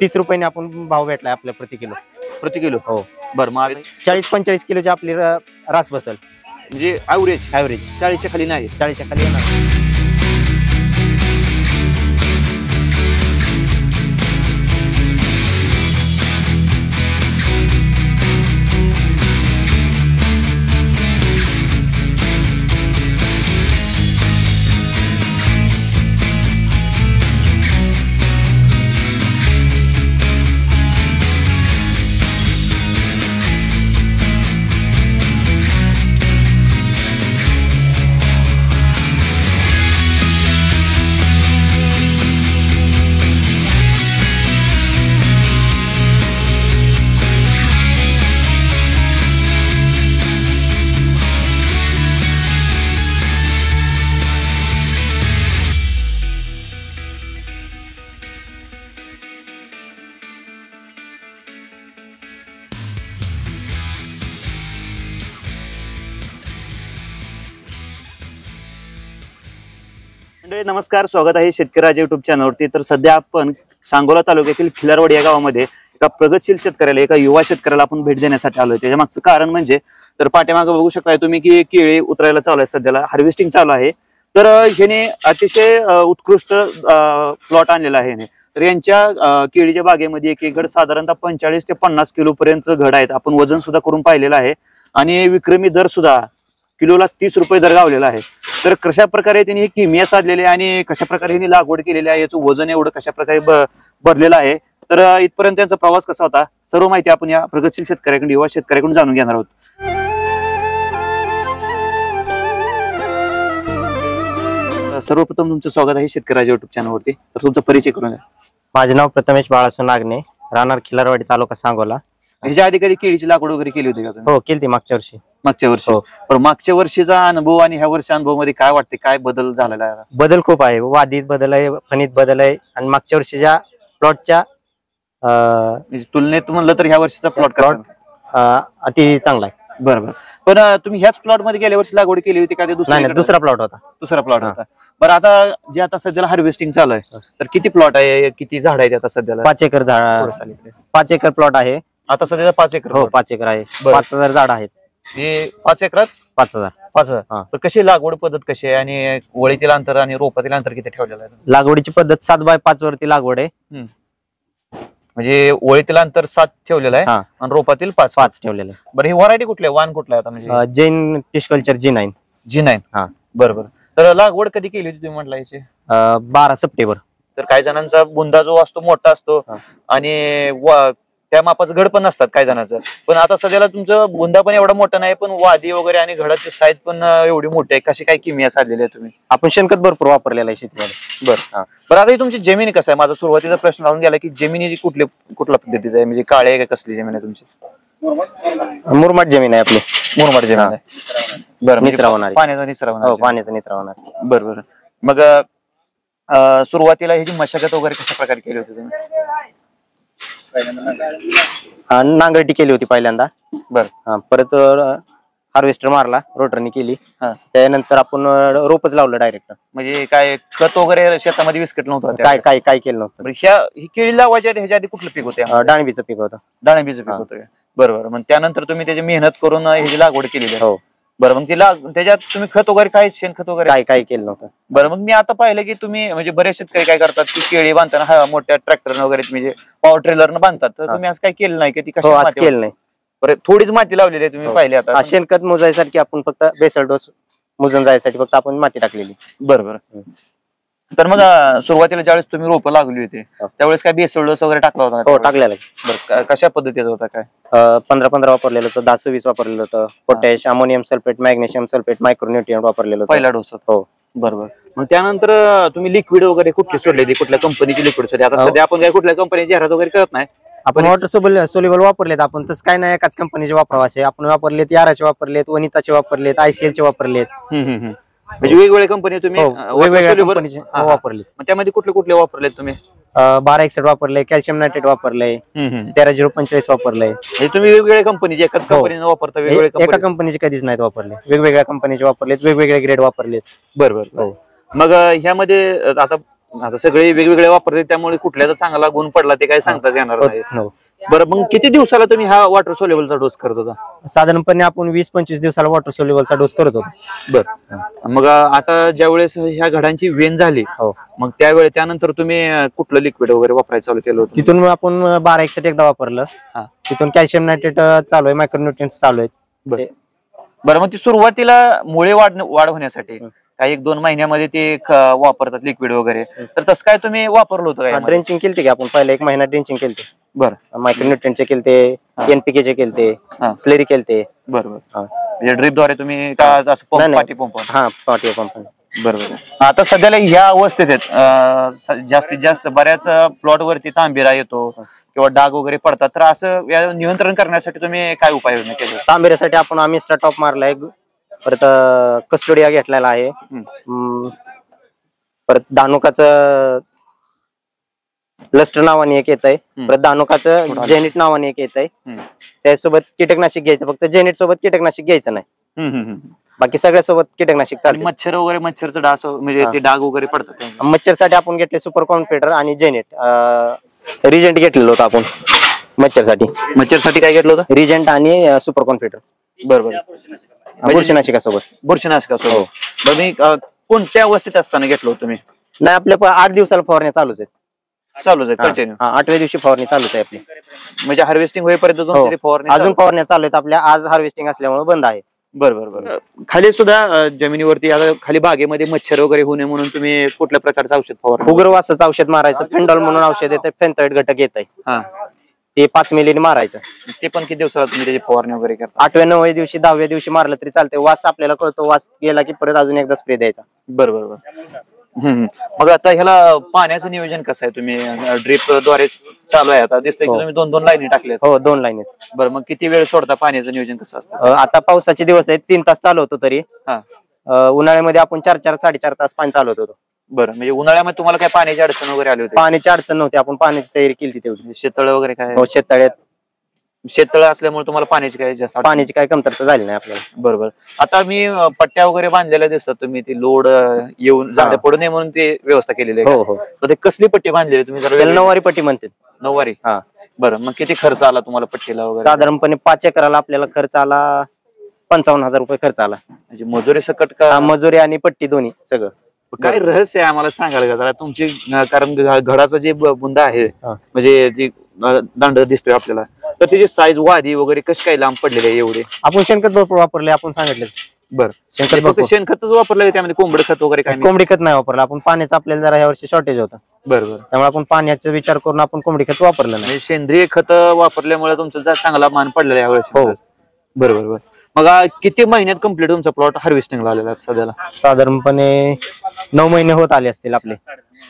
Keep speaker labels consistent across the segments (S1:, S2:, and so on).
S1: तीस रुपयाने आपण भाव भेटलाय आपल्या प्रति किलो.
S2: प्रति किलो?
S1: हो.
S2: बरं मग
S1: चाळीस पंचेचाळीस किलोची आपली र- रास बसल.
S2: म्हणजे ऍव्हरेज
S1: ऍव्हरेज
S2: चाळीसच्या खाली नाही.
S1: चाळीसच्या खाली येणार.
S2: मंडळी नमस्कार स्वागत आहे शेतकऱ्याच्या युट्यूब चॅनलवरती तर सध्या आपण सांगोला तालुक्यातील खिलारवाडी या गावामध्ये एका प्रगतशील शेतकऱ्याला एका युवा शेतकऱ्याला आपण भेट देण्यासाठी आलोय. त्याच्या मागचं कारण म्हणजे तर पाठीमागं बघू शकताय तुम्ही की केळी उतरायला चालू आहे सध्याला. हार्वेस्टिंग चालू आहे. तर ह्याने अतिशय उत्कृष्ट प्लॉट आणलेला आहे ह्याने. तर यांच्या केळीच्या बागेमध्ये एक एक घड साधारणतः पंचेचाळीस ते पन्नास किलो पर्यंत घड आहेत. आपण वजन सुद्धा करून पाहिलेलं आहे. आणि विक्रमी दर सुद्धा किलोला तीस रुपये दर गावलेला आहे. तर कशा प्रकारे त्यांनी हे किमिया साधलेले आणि कशा प्रकारे यांनी लागवड केलेली आहे याचं वजन एवढं कशा प्रकारे भरलेलं आहे? तर इथपर्यंत त्यांचा प्रवास कसा होता? सर्व माहिती आपण या प्रगतशील शेतकऱ्याकडून युवा शेतकऱ्याकडून जाणून घेणार आहोत. सर्वप्रथम तुमचं स्वागत आहे शेतकऱ्याच्या युट्यूब चॅनलवरती तर तुमचा परिचय करून द्या.
S1: माझे नाव प्रथमेश बाळासो नागणे राहणार खिलारवाडी तालुका सांगोला.
S2: ह्याच्या आधी कधी केळीची लागवड वगैरे केली होती का तुम्ही?
S1: हो केली मागच्या वर्षी.
S2: मागच्या वर्षी.
S1: हो.
S2: पण मागच्या वर्षीचा अनुभव आणि ह्या वर्षी अनुभवमध्ये काय वाटते? काय बदल झालेला आहे?
S1: बदल खूप आहे. वादीत बदल आहे फणीत बदल आहे आणि मागच्या वर्षीच्या प्लॉटच्या
S2: म्हणजे तुलनेत म्हणलं तर ह्या वर्षीचा प्लॉट
S1: Plot अति चांगला आहे.
S2: बरं बरं. पण अं, तुम्ही ह्याच प्लॉटमध्ये गेल्या वर्षी लागवड केली होती का? ते
S1: नाही
S2: दुसरा
S1: प्लॉट होता.
S2: दुसरा प्लॉट
S1: हा.
S2: होता. बरं आता जे आता सध्याला हार्वेस्टिंग चालू आहे तर किती प्लॉट आहे? किती झाड आहेत आता सध्याला?
S1: पाच एकर झाड. पाच एकर प्लॉट आहे.
S2: आता सध्याला पाच एकर
S1: हो
S2: plot.
S1: पाच एकर आहे.
S2: बरं.
S1: पाच हजार झाड आहेत.
S2: हे पाच एकरात?
S1: पाच हजार.
S2: पाच
S1: हा.
S2: हजार तर कशी लागवड पद्धत कशी आहे? आणि वळीतील अंतर आणि रोपातील अंतर किती ठेवलेलं आहे?
S1: लागवडीची पद्धत सात बाय पाच वरती लागवड आहे.
S2: म्हणजे वळीतील अंतर सात ठेवलेलं आहे
S1: हा.
S2: आणि रोपातील पाच.
S1: पाच ठेवलेले
S2: बरं ही व्हरायटी कुठली आहे? वाण कुठला आहे आता म्हणजे?
S1: आहे. अं, Jain fish culture G nine.
S2: G nine.
S1: हा.
S2: बरं बरं. तर लागवड कधी केली होती तुम्ही म्हटलं याची?
S1: बारा सप्टेंबर.
S2: तर काही जणांचा बुंदा जो असतो मोठा असतो
S1: हा.
S2: आणि वा- त्या मापाचं घड पण नसतात काही जणांचं. पण आता सध्याला तुमचं बुंदा पण एवढा मोठा नाही पण वादी वगैरे आणि घडाची साईज पण एवढी मोठी आहे. कशी काय किमिया साधलेली आहे तुम्ही?
S1: आपण शेणखत भरपूर वापरलेलं आहे शेतीमध्ये.
S2: बरं. बरं आता ही तुमची जमीन कसं आहे? माझा सुरुवातीचा प्रश्न राहून गेला की जमिनी कुठली कुठल्या पद्धतीचं आहे? म्हणजे काळे आहे का कसली जमीन आहे तुमची?
S1: मुरमाड जमीन आहे आपली.
S2: मुरमाड जमीन. आहे. बरं म्हणजे
S1: निचरा होणारी.
S2: पाण्याचा निचरा होणार
S1: हो पाण्याचा निचरा होणार.
S2: बरं बरं. मग सुरुवातीला ह्याची मशागत वगैरे कशा प्रकारे केली होती तुम्ही?
S1: हा, नांगरटी केली होती पहिल्यांदा.
S2: बरं.
S1: हा, परत हार्वेस्टर मारला रोटरनी केली.
S2: हा.
S1: त्यानंतर आपण अं, रोपच लावलं डायरेक्ट
S2: म्हणजे काय खत वगैरे शेतामध्ये विस्कट नव्हतं
S1: काय? काय काय केलं नव्हतं.
S2: बरं, ह्या ही केळी लावायच्या आधी ह्याच्या आधी कुठलं पीक होते
S1: अं, डाळिंबीचं पीक होतं.
S2: डाळिंबीचं पीक
S1: हा.
S2: होतं. बरोबर मग त्यानंतर तुम्ही त्याची मेहनत करून ह्याची लागवड केलेली आहे.
S1: हो.
S2: बरं मग तिला त्याच्यात तुम्ही खत वगैरे काय शेणखत वगैरे?
S1: काय काय केलं नव्हतं.
S2: बरं मग मी आता पाहिलं की तुम्ही म्हणजे बरेच शेतकरी काय करतात की केळी बांधताना हा मोठ्या ट्रॅक्टर वगैरे म्हणजे पॉवर ट्रेलरनं बांधतात. तर. तुम्ही असं काय केलं नाही की? ती
S1: हो
S2: कशा
S1: केलं नाही.
S2: बरं थोडीच माती लावलेली आहे तुम्ही
S1: हो.
S2: पाहिले आता.
S1: हा, शेणखत मोजायसाठी आपण फक्त बेसल डोस मोजून जायसाठी फक्त आपण माती टाकलेली.
S2: बरं बरं. तर मग अं, सुरुवातीला ज्यावेळेस तुम्ही रोपं लागली होती
S1: हो.
S2: त्यावेळेस काय बेसल डोस वगैरे टाकला होता का
S1: हो? टाकलेलं आहे.
S2: बरं का- कशा पद्धतीचा होता काय
S1: अं, पंधरा पंधरा वापरलेलं होतं दहा सव्वीस वापरलेलं होतं potash ammonium sulphate magnesium sulphate micronutrient वापरलेलं होतं
S2: पहिला डोस होता
S1: हो.
S2: बरोबर मग त्यानंतर अं, तुम्ही लिक्विड वगैरे कुठली सोडली होती कुठल्या कंपनीची लिक्विड सोडली आता
S1: हो.
S2: सध्या आपण काय कुठल्या कंपनीची जाहिरात वगैरे करत नाही
S1: आपण वॉटर सोबल सोल्युबल वापरलेत आपण तसं काय नाही एकाच कंपनीचे वापरावं असे आपण वापरलेत याराचे वापरलेत वनिताचे वापरलेत आयसीएल चे वापरलेत
S2: हम्म, हम्म, हम्म. म्हणजे वेगवेगळ्या कंपनी तुम्ही
S1: हो,
S2: अं,
S1: कंपनीचे
S2: हा, हा.
S1: वापरले
S2: मग त्यामध्ये कुठले कुठले वापरलेत तुम्ही
S1: बारा एकसठ वापरले कॅल्शियम नायट्रेट वापरले
S2: हम्म, हम्म.
S1: तेरा झिरो पंचेचाळीस वापरले
S2: म्हणजे तुम्ही वेगवेगळ्या कंपनीचे एकाच
S1: हो.
S2: कंपनीने वापरता वेगवेगळ्या
S1: एका
S2: कंपनी
S1: कंपनीचे कधीच नाहीत वापरले वेगवेगळ्या कंपनीचे वापरलेत वेगवेगळे ग्रेड वापरलेत
S2: बरोबर
S1: हो.
S2: मग अं, ह्यामध्ये अं, आता आता सगळे वेगवेगळे वापरते त्यामुळे कुठल्याचा चांगला गुण पडला ते काय सांगताच येणार नाही.
S1: हो.
S2: बरं मग किती दिवसाला तुम्ही हा वॉटर सोलेबलचा डोस करत होता?
S1: साधारणपणे आपण वीस पंचवीस दिवसाला वॉटर सोल्युबलचा डोस करत होतो.
S2: बर. मग आता ज्या वेळेस ह्या घडांची वेन झाली
S1: हो.
S2: मग त्यावेळी त्यानंतर तुम्ही अं, कुठलं लिक्विड वगैरे वापरायचं चालू केलं होतं?
S1: तिथून मग आपण बारा एकसठ एकदा वापरलं.
S2: हा.
S1: तिथून कॅल्शियम नायट्रेट चालू आहे मायक्रोन्युट्रिएंट चालू आहेत.
S2: बरं. मग ती सुरुवातीला मुळे वाढ वाढ होण्यासाठी काही एक दोन महिन्यामध्ये ते ख- वापरतात लिक्विड वगैरे. तर तसं काय तुम्ही वापरलं होतं काय
S1: ड्रेंचिंग केलते की आपण? पहिला एक महिना ड्रेंचिंग केलते.
S2: बरं.
S1: मायक्रोन्युट्रिएंटचे केलते एनपीकेचे केलते
S2: हा.
S1: स्लेरी केलते.
S2: बरं बरं.
S1: हा.
S2: म्हणजे ड्रिपद्वारे तुम्ही का असं
S1: नाही,
S2: पंप
S1: नाही.
S2: पाठी पंप
S1: हा कंपनी
S2: बरोबर आता सध्याला ह्या अवस्थेत आहेत अं, स- जास्तीत जास्त बऱ्याच प्लॉट वरती तांबिरा येतो किंवा डाग वगैरे पडतात. तर असं या नियंत्रण करण्यासाठी तुम्ही काय उपाययोजना केली
S1: तांबेऱ्यासाठी आपण आम्ही टॉप मारलाय. परत कस्टोडिया घेतलेला आहे. परत दानुकाचं लस्टर नावाने एक येत आहे
S2: हम्म.
S1: परत दानुकाचं जेनिट नावाने एक येत आहे
S2: हम्म.
S1: त्यासोबत कीटकनाशक घ्यायचं. फक्त जेनिट सोबत कीटकनाशक घ्यायचं नाही.
S2: हम्म, हम्म, हम्म.
S1: बाकी सगळ्या सोबत कीटकनाशक
S2: आणि
S1: चालते
S2: मच्छर वगैरे मच्छरचं डास म्हणजे
S1: हा.
S2: ते डाग वगैरे पडतात
S1: मच्छरसाठी आपण घेतले सुपर कॉन्फिडर आणि जेनेट. रिजेंट घेतलेलं होतं आपण. मच्छरसाठी.
S2: मच्छरसाठी काय घेतलं होतं?
S1: रिजेंट आणि सुपर कॉन्फिडर
S2: बरोबर
S1: बुरशीनाशिकासोबत.
S2: बुरशीनाशकासोबत. बरं मी अं, कोणत्या अवस्थेत असताना घेतलं होतं तुम्ही?
S1: नाही आपल्या प- आठ दिवसाला फवारण्या चालूच आहेत.
S2: चालूच आहे
S1: हा,
S2: कंटिन्यू
S1: हा, आठव्या दिवशी फवारणी चालूच आहे आपली.
S2: म्हणजे हार्वेस्टिंग होईपर्यंत तुमची
S1: हो.
S2: ती फवारणी
S1: अजून
S2: चालू-
S1: फवारण्या चालू आहेत आपल्या आज हार्वेस्टिंग असल्यामुळे बंद आहे.
S2: बरं बरं बरं. खाली सुद्धा अं, जमिनीवरती आता खाली बागेमध्ये मच्छर वगैरे होऊ नये म्हणून तुम्ही कुठल्या प्रकारचं औषध फवारणी
S1: उग्रवासाचं औषध मारायचं फेंडॉल म्हणून औषध येतं फेंथॉइड घटक येत आहे
S2: हा.
S1: ते पाच मिलीने मारायचं.
S2: ते पण किती दिवसाला तुम्ही त्याची फवारणी वगैरे करता?
S1: आठव्या नवव्या दिवशी दहाव्या दिवशी मारलं तरी चालतंय. वास आपल्याला कळतो. वास गेला की परत अजून एकदा स्प्रे द्यायचा.
S2: बरं बरं बरं. हम्म, हम्म. मग आता ह्याला पाण्याचं नियोजन कसं आहे तुम्ही? ड्रिपद्वारे चालू आहे आता. दिसतंय की
S1: हो.
S2: तुम्ही दोन दोन लाईनी टाकल्यात.
S1: हो दोन लाईन आहेत.
S2: बरं मग किती वेळ सोडता पाण्याचं नियोजन कसं असतं?
S1: अं, आता पावसाचे दिवस आहेत. तीन तास चालू होतो तरी.
S2: हा.
S1: अं, उन्हाळ्यामध्ये आपण चार चार साडेचार तास पाणी चालवत होतो.
S2: बरं म्हणजे उन्हाळ्यामध्ये तुम्हाला काय पाण्याची अडचण वगैरे आली होती?
S1: पाण्याची अडचण नव्हती आपण पाण्याची तयारी केली तेवढी.
S2: शेततळ वगैरे काय?
S1: हो शेततळ्यात.
S2: शेततळ असल्यामुळे तुम्हाला पाण्याची काय जास्त अडचण-
S1: पाण्याची काही कमतरता झाली नाही आपल्याला.
S2: बरोबर. आता मी अं, पट्ट्या वगैरे बांधलेल्या दिसतात तुम्ही ती लोड येऊन झाडं पडू नये म्हणून ते व्यवस्था केलेली आहे
S1: हो? हो.
S2: तर ते कसली पट्टी बांधलेली आहे? तुम्ही जरा
S1: त्याला नऊवारी पट्टी म्हणते
S2: नऊवारी?
S1: हा.
S2: बरं मग किती खर्च आला तुम्हाला पट्टीला वगैरे?
S1: साधारणपणे पाच एकराला आपल्याला खर्च आला पंचावन्न हजार रुपये खर्च आला.
S2: म्हणजे मजुरी सकट का?
S1: हा, मजुरी आणि पट्टी दोन्ही सगळं.
S2: काय रहस्य आहे आम्हाला सांगायला का? जरा तुमची कारण घ- घडाचं जे बुंदा आहे. म्हणजे जी दांड दिसतोय आपल्याला तर त्याची साईज वादी वगैरे कशी काय लांब पडलेली आहे एवढे?
S1: आपण शेणखत भरपूर वापरले आपण सांगितलं
S2: बरं.
S1: शेणखत
S2: फक्त
S1: भरपूर.
S2: शेणखतच वापरलं का त्यामध्ये कोंबड खत वगैरे काय
S1: कोंबडी खत नाही वापरलं. आपण पाण्याचं आपल्याला जरा या वर्षी शॉर्टेज होतं.
S2: बरं बरं.
S1: त्यामुळे आपण पाण्याचा विचार करून आपण कोंबडी खत वापरलं नाही.
S2: म्हणजे सेंद्रिय खत वापरल्यामुळे तुमचा चांगला मान पडलेला यावेळेस
S1: हो.
S2: बरोबर बरोबर मग आ, किती महिन्यात कंप्लीट तुमचा प्लॉट हार्वेस्टिंगला आलेला आहे सध्याला?
S1: साधारणपणे नऊ महिने होत आले असतील आपले.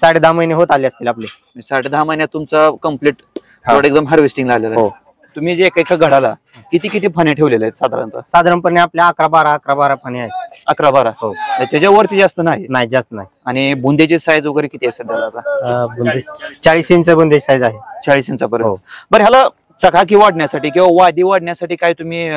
S1: साडे दहा महिने होत आले असतील आपले.
S2: म्हणजे साडे दहा महिन्यात तुमचा कंप्लीट प्लॉट एकदम हार्वेस्टिंगला आलेला आहे.
S1: हो.
S2: तुम्ही जे एका एका घडाला किती किती फणे ठेवलेले आहेत साधारणतः?
S1: साधारणपणे आपल्या अकरा बारा अकरा बारा पाणी आहे
S2: अकरा बारा.
S1: हो.
S2: म्हणजे त्याच्यावरती जास्त नाही?
S1: नाही जास्त नाही.
S2: आणि बुंदेची साईज वगैरे किती आहे सध्याला आता?
S1: अं, बुंदेज- चाळीस इंच बुंदेज साईज आहे.
S2: चाळीस इंचापर्यंत.
S1: हो.
S2: बरं ह्याला चकाकी वाढण्यासाठी किंवा वादी वाढण्यासाठी काय तुम्ही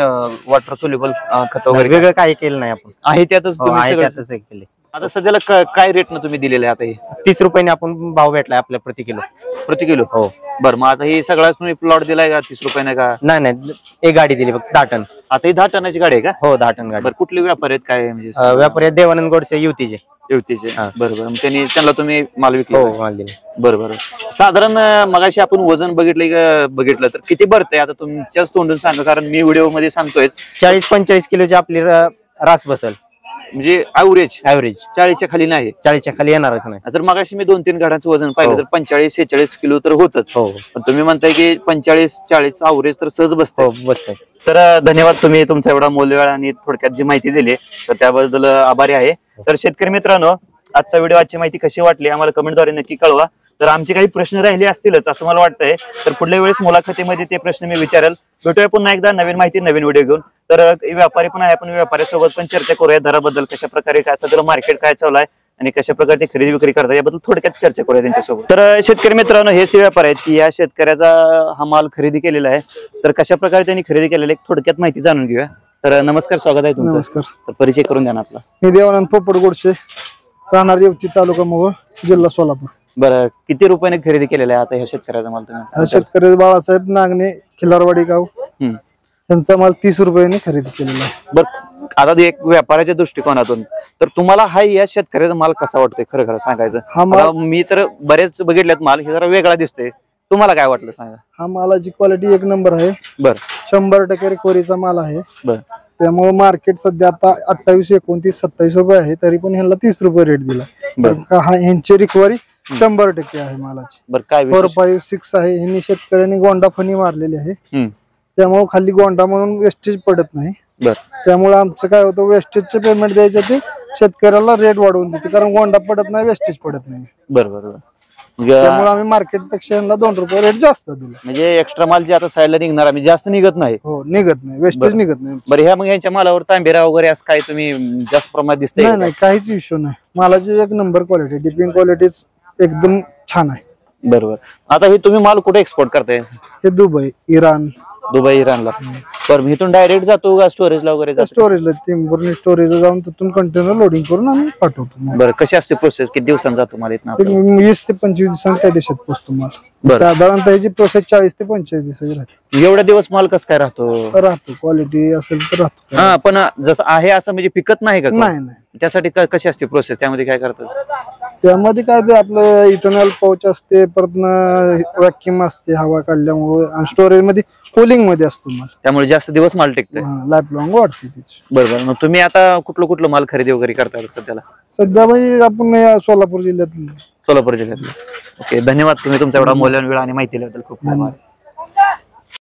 S2: वॉटर सोल्युबल खत वगैरे
S1: वेगळं काही केलं नाही आपण.
S2: आहे त्यातच
S1: हो,
S2: तुम्ही
S1: आहे
S2: सगळं
S1: त्यातच एक केले
S2: आता सध्याला क- काय रेटनं तुम्ही दिलेले आहे आता हे?
S1: तीस रुपयाने आपण भाव भेटलाय आपल्या प्रति किलो.
S2: प्रति किलो?
S1: हो.
S2: बरं मग आता हे सगळाच तुम्ही प्लॉट दिलाय का? तीस रुपयाने का?
S1: नाही नाही एक गाडी दिली फक्त दहा टन.
S2: आता ही दहा टनाची गाडी आहे का?
S1: हो दहा टन गाडी.
S2: बरं कुठले व्यापारी आहेत? काय म्हणजे
S1: अं, व्यापारी आहेत देवानंद गोडसे युतीचे.
S2: युवतीचे
S1: हा.
S2: बरं बरं मग त्यांनी त्यांना तुम्ही माल विकला
S1: हो माल दिले.
S2: बरं बरं साधारण अं, मगाशी आपण वजन बघितलं का बघितलं तर किती भरतंय? आता तुमच्याच तोंडून सांगा कारण मी व्हिडिओमध्ये सांगतोय
S1: चाळीस पंचेचाळीस किलोची आपली र- रास बसल.
S2: म्हणजे ऍव्हरेज
S1: ऍव्हरेज
S2: चाळीसच्या खाली नाही.
S1: चाळीसच्या खाली येणारच नाही.
S2: तर मगाशी मी दोन तीन गाड्यांचं वजन पाहिलं
S1: हो.
S2: तर पंचेचाळीस शेहेचाळीस किलो तर होतच.
S1: हो.
S2: पण तुम्ही म्हणताय की पंचेचाळीस चाळीस अवरेज तर सहज बसतंय.
S1: हो बसतंय.
S2: तर अं, धन्यवाद तुम्ही तुमचा एवढा मौल्यवान आणि थोडक्यात जी माहिती दिली तर त्याबद्दल अं, आभारी आहे. तर शेतकरी मित्रांनो आजचा व्हिडिओ आजची माहिती कशी वाटली आम्हाला कमेंटद्वारे नक्की कळवा. तर आमचे काही प्रश्न राहिले असतीलच असं मला वाटतंय तर पुढल्या वेळेस मुलाखतीमध्ये ते प्रश्न मी विचारेल. भेटूया पुन्हा एकदा नवीन माहिती नवीन व्हिडिओ घेऊन. तर व्यापारी पण आहे आपण व्यापाऱ्यासोबत पण चर्चा करूया दराबद्दल कशा प्रकारे काय सगळं मार्केट काय चालू आहे आणि कशा प्रकारची खरेदी विक्री करतात याबद्दल थोडक्यात चर्चा करूया त्यांच्यासोबत. तर शेतकरी मित्रांनो हेच व्यापार आहेत की या शेतकऱ्याचा हा माल खरेदी केलेला आहे तर कशा प्रकारे त्यांनी खरेदी केलेला आहे थोडक्यात माहिती जाणून घेऊया. तर नमस्कार स्वागत आहे तुमचं.
S3: नमस्कार.
S2: तर परिचय करून द्या ना आपला.
S3: मी देवानंद पोपट गोडसे राहणार येवती तालुका मोहोळ जिल्हा सोलापूर.
S2: बरं किती रुपयाने खरेदी केलेला आहे आता ह्या शेतकऱ्याचा माल तुम्ही?
S3: शेतकरी बाळासाहेब नागणे खिलारवाडी गाव.
S2: हम्म.
S3: यांचा माल तीस रुपयाने खरेदी केलेला आहे.
S2: बर आता ते एक व्यापाराच्या दृष्टिकोनातून तर तुम्हाला हा या शेतकऱ्याचा माल कसा वाटतोय? खरं खरं सांगायचं.
S3: हा माल
S2: आता मी तर बरेच बघितल्यात माल हे जरा वेगळा दिसतोय. तुम्हाला काय वाटलं सांगा?
S3: हा मालाची क्वालिटी एक नंबर आहे.
S2: बर.
S3: शंभर टक्के रिकवरीचा माल आहे.
S2: बर.
S3: त्यामुळे मार्केट सध्या आता अठ्ठावीस एकोणतीस सत्तावीस रुपये आहे तरी पण ह्यांना तीस रुपये रेट दिला.
S2: बर.
S3: का हा ह्यांची रिकवरी शंभर टक्के आहे मालाची.
S2: बर काय
S3: फोर? फाईव्ह सिक्स आहे ह्यांनी शेतकऱ्यांनी गोंडा फणी मारलेली आहे.
S2: हम्म.
S3: त्यामुळे खाली गोंडा म्हणून वेस्टेज पडत नाही.
S2: बर.
S3: त्यामुळे आमचं काय होतं वेस्टेजचे पेमेंट द्यायचं ते शेतकऱ्याला रेट वाढवून देते कारण गोंडा पडत नाही वेस्टेज पडत नाही.
S2: बर बर बर. मग,
S3: त्यामुळे आम्ही मार्केटपेक्षा यांना दोन रुपये रेट जास्त दिला.
S2: म्हणजे एक्स्ट्रा माल जे आता साईडला निघणार आम्ही जास्त निघत नाही.
S3: हो निघत नाही. वेस्टेज निघत नाही.
S2: बरं ह्या मग यांच्या मालावर तांबेरा वगैरे असं काय तुम्ही जास्त प्रमाणात दिसतंय
S3: नाही नाही काहीच इश्यू नाही. मालाची एक नंबर क्वालिटी डिपिंग क्वालिटी एकदम छान आहे.
S2: बरोबर. आता हे तुम्ही माल कुठे एक्सपोर्ट करताय?
S3: हे दुबई इराण.
S2: दुबई इराणला बरं मग इथून डायरेक्ट जातो का स्टोरेजला वगैरे जातो?
S3: स्टोरेजला टिंबरने स्टोरेजला जाऊन तिथून कंटेनर लोडिंग करून आम्ही पाठवतो.
S2: बरं कशी असते प्रोसेस किती दिवसांत जातो माल इथनं
S3: एक वीस ते पंचवीस दिवसांत त्या देशात पोचतो माल.
S2: बरं.
S3: साधारणतः ह्याची प्रोसेस चाळीस ते पंचेचाळीस दिवसाची राहते.
S2: एवढ्या दिवस माल कसं काय राहतो?
S3: राहतो क्वालिटी असेल तर राहतो.
S2: हा पण जसं आहे असं म्हणजे पिकत नाही का
S3: नाही नाही.
S2: त्यासाठी क- कशी असते प्रोसेस त्यामध्ये काय करतात?
S3: त्यामध्ये काय ते आपलं इथनॉल पाऊच असते परत व्हॅक्युम असते हवा काढल्यामुळे आणि स्टोरेजमध्ये कूलिंगमध्ये असतो माल.
S2: त्यामुळे जास्त दिवस माल टिकतोय.
S3: लाईफ लॉंग वाढते त्याची.
S2: बरोबर मग तुम्ही आता कुठलं कुठलं माल खरेदी वगैरे करताय सध्याला?
S3: सध्या म्हणजे आपण या सोलापूर जिल्ह्यात
S2: सोलापूर जिल्ह्यातलं. ओके धन्यवाद तुम्ही तुमचा एवढा मौल्यवान वेळ आणि माहिती दिल्याबद्दल खूप
S3: धन्यवाद.